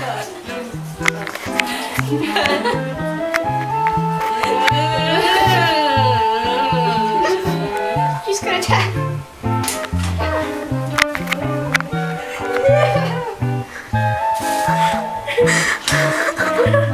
She's gonna attack.